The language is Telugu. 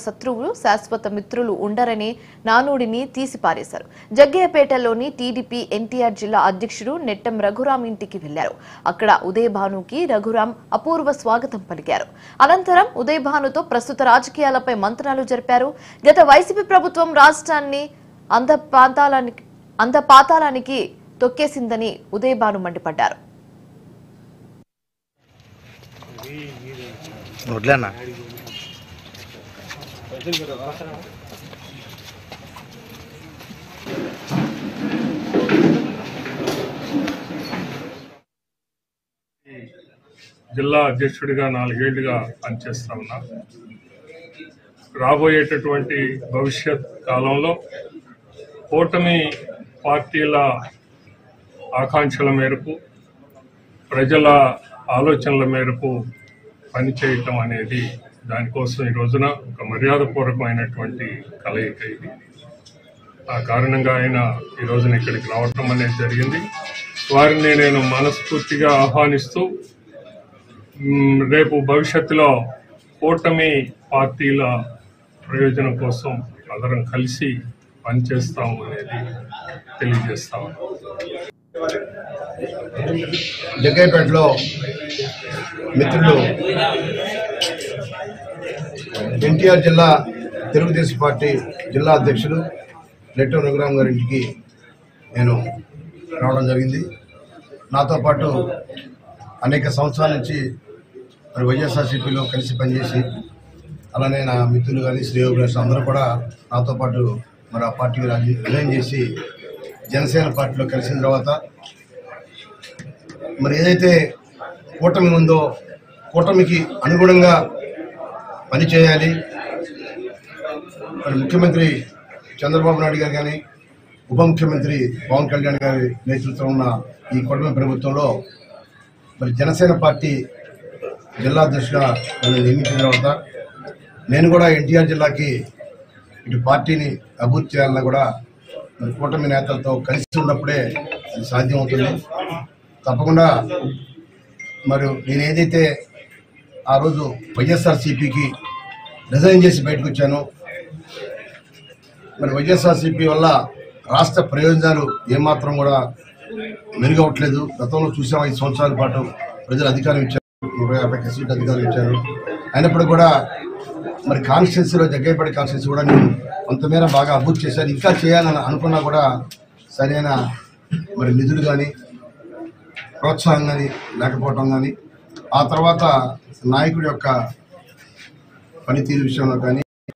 శత్రువులు శాశ్వత మిత్రులు ఉండరని నానుడిని తీసిపారేశారు. జగ్గయ్యపేటలోని టీడీపీ ఎన్టీఆర్ జిల్లా అధ్యక్షుడు నెట్టం రఘురాం ఇంటికి వెళ్ళారు అక్కడ ఉదయభానుకి రఘురాం అపూర్వ స్వాగతం పలికారు. అనంతరం ఉదయభానుతో ప్రస్తుత రాజకీయాలపై మంత్రాలు జరిపారు. గత వైసీపీ ప్రభుత్వం రాష్ట్రాన్ని అంధ పాతాళానికి తొక్కేసిందని ఉదయభాను మండిపడ్డారు. వడ్లేనా? జిల్లా అధ్యక్షుడిగా నాలుగేళ్ళుగా పనిచేస్తా ఉన్నా. రాబోయేటటువంటి భవిష్యత్ కాలంలో కూటమి పార్టీల ఆకాంక్షల మేరకు ప్రజల ఆలోచనల మేరకు పనిచేయటం అనేది దానికోసం ఈ రోజున ఒక మర్యాదపూర్వకమైనటువంటి కలయిక ఇది. ఆ కారణంగా ఆయన ఈ రోజున ఇక్కడికి రావటం అనేది జరిగింది. వారిని నేను మనస్ఫూర్తిగా ఆహ్వానిస్తూ రేపు భవిష్యత్తులో కూటమి పార్టీల ప్రయోజనం కోసం అందరం కలిసి పనిచేస్తాం అనేది తెలియజేస్తాం జగ్గైపేటలో మిత్రులు ఎన్టీఆర్ జిల్లా తెలుగుదేశం పార్టీ జిల్లా అధ్యక్షులు లెట్టో రఘురామ్ గారి ఇంటికి నేను రావడం జరిగింది. నాతో పాటు అనేక సంవత్సరాల నుంచి మరి వైఎస్ఆర్సీపీలో కలిసి పనిచేసి అలానే నా మిత్రులు కానీ శ్రేయోభిలాష్ అందరూ కూడా నాతో పాటు మరి ఆ పార్టీకి రాజీ రిజైన్ చేసి జనసేన పార్టీలో కలిసిన తర్వాత మరి ఏదైతే కూటమి ఉందో కూటమికి అనుగుణంగా పనిచేయాలి మరి ముఖ్యమంత్రి చంద్రబాబు నాయుడు గారు కానీ ఉప ముఖ్యమంత్రి పవన్ కళ్యాణ్ గారి నేతృత్వం ఉన్న ఈ కూటమి ప్రభుత్వంలో మరి జనసేన పార్టీ జిల్లా అధ్యక్షుడిగా నన్ను నియమించిన తర్వాత నేను కూడా ఎన్టీఆర్ జిల్లాకి ఇటు పార్టీని అభివృద్ధి చేయాలన్నా కూడా మరి కూటమి నేతలతో కలిసి ఉన్నప్పుడే అది సాధ్యమవుతుంది. తప్పకుండా మరి నేనేదైతే ఆ రోజు వైఎస్ఆర్సీపీకి రిజైన్ చేసి బయటకు వచ్చాను. మరి వైఎస్ఆర్సీపీ వల్ల రాష్ట్ర ప్రయోజనాలు ఏమాత్రం కూడా మెరుగవట్లేదు. గతంలో చూసాం ఐదు సంవత్సరాల పాటు ప్రజలు అధికారం ఇచ్చారు. నూట యాభై సీట్లు అధికారం ఇచ్చారు. అయినప్పుడు కూడా మరి కాన్స్టిట్యున్సీలో జగ్గైపడి కాన్స్టిట్యున్సీ కూడా నేను కొంతమేర బాగా అభివృద్ధి చేశాను. ఇంకా చేయాలని అనుకున్నా కూడా సరైన మరి నిధులు కానీ ప్రోత్సాహం కానీ లేకపోవటం కానీ ఆ తర్వాత నాయకుడి యొక్క పనితీరు విషయంలో కానీ